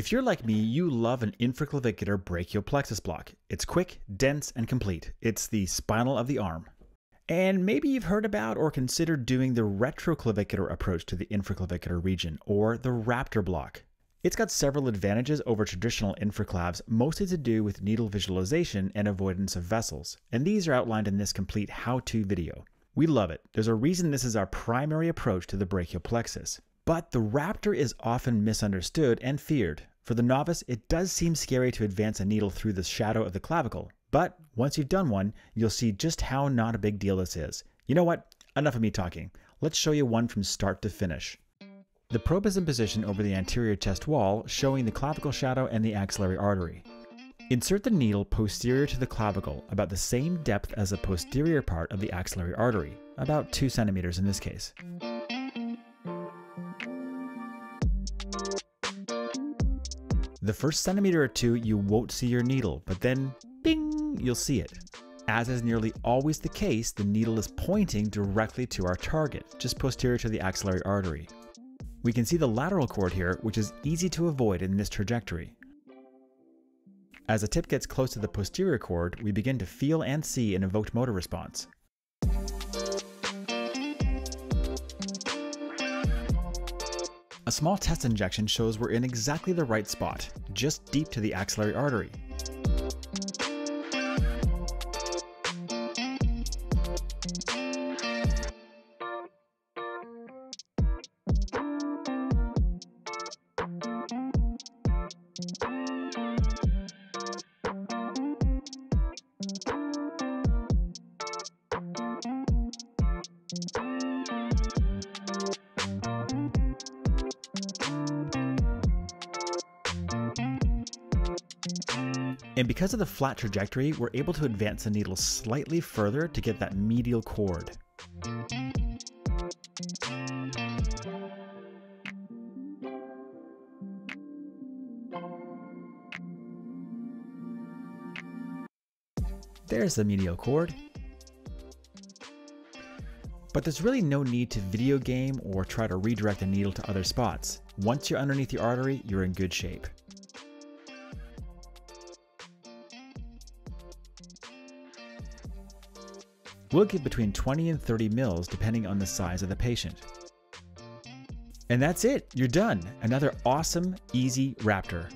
If you're like me, you love an infraclavicular brachial plexus block. It's quick, dense, and complete. It's the spinal of the arm. And maybe you've heard about or considered doing the retroclavicular approach to the infraclavicular region, or the RAPTIR block. It's got several advantages over traditional infraclavs, mostly to do with needle visualization and avoidance of vessels, and these are outlined in this complete how-to video. We love it. There's a reason this is our primary approach to the brachial plexus. But the RAPTIR is often misunderstood and feared. For the novice, it does seem scary to advance a needle through the shadow of the clavicle, but once you've done one, you'll see just how not a big deal this is. You know what? Enough of me talking. Let's show you one from start to finish. The probe is in position over the anterior chest wall, showing the clavicle shadow and the axillary artery. Insert the needle posterior to the clavicle, about the same depth as the posterior part of the axillary artery, about 2 centimeters in this case. The first centimeter or two, you won't see your needle, but then, bing, you'll see it. As is nearly always the case, the needle is pointing directly to our target, just posterior to the axillary artery. We can see the lateral cord here, which is easy to avoid in this trajectory. As the tip gets close to the posterior cord, we begin to feel and see an evoked motor response. A small test injection shows we're in exactly the right spot, just deep to the axillary artery. And because of the flat trajectory, we're able to advance the needle slightly further to get that medial cord. There's the medial cord. But there's really no need to video game or try to redirect the needle to other spots. Once you're underneath the artery, you're in good shape. We'll give between 20 and 30 mils depending on the size of the patient. And that's it, you're done. Another awesome, easy RAPTIR.